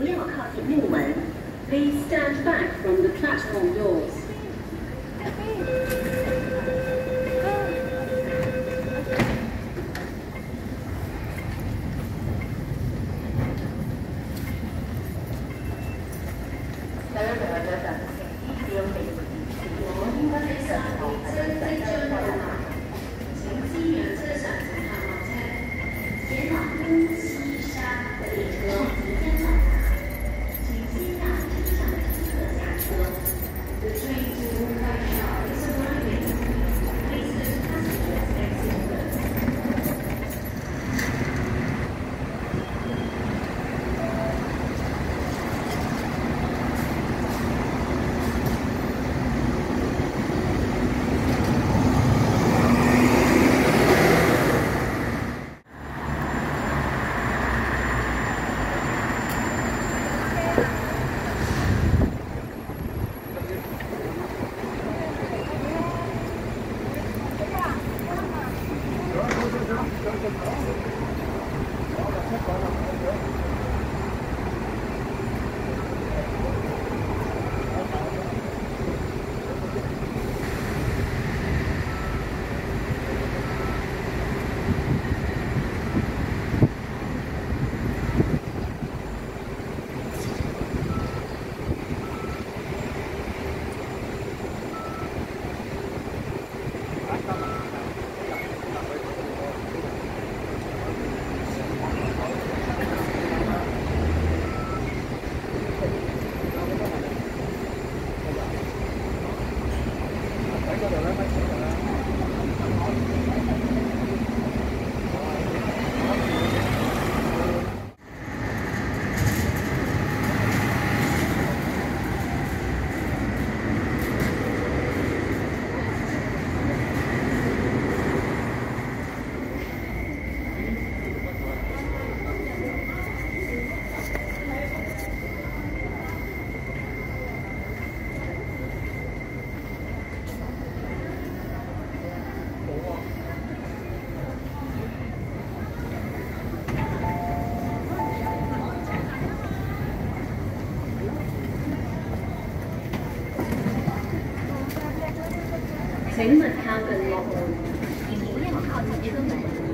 cut hallway. Please stand back from the platform doors. Hello, hello. ಹೋಗುತ್ತೆ Udah 买请勿靠近我们，请不要靠近车门。